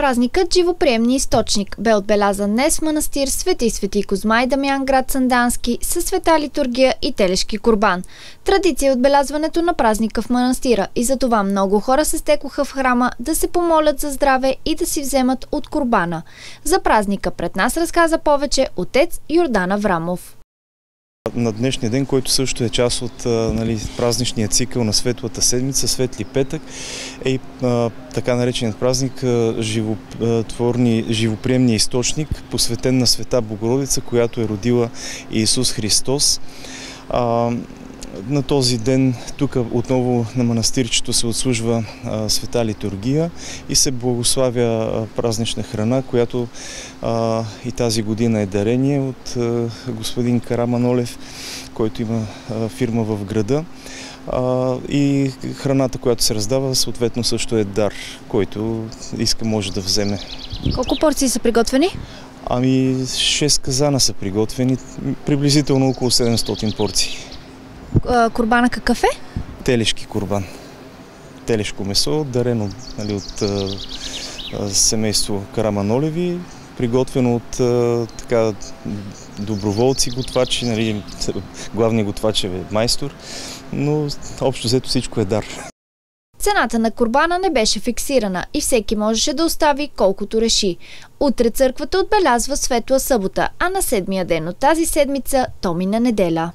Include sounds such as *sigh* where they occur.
Празникът Живоприемни източник бе отбелязан днес в манастир Свети Свети Козма и Дамян град Сандански със света литургия и телешки курбан. Традиция е отбелязването на празника в манастира и за това много хора се стекоха в храма да се помолят за здраве и да си вземат от курбана. За празника пред нас разказа повече отец Йордана Врамов. На днешния ден, който също е част от нали, празничния цикъл на Светлата седмица, Светли петък, е и така нареченият празник животворни, живоприемния източник, посветен на Света Богородица, която е родила Иисус Христос. На този ден тук отново на манастирчето се отслужва а, света литургия и се благославя а, празнична храна, която а, и тази година е дарение от господин Караманолев, който има фирма в града. И храната, която се раздава, съответно също е дар, който иска може да вземе. Колко порции са приготвени? Ами 6 казана са приготвени, приблизително около 700 порции курбана какъв е? Телешки курбан. Телешко месо, дарено нали, от семейство Караманолеви, приготвено от така, доброволци, готвачи, нали, *laughs* главният готвач е майстор, но общо взето всичко е дар. Цената на курбана не беше фиксирана и всеки можеше да остави колкото реши. Утре църквата отбелязва светла събота, а на седмия ден от тази седмица то мина неделя.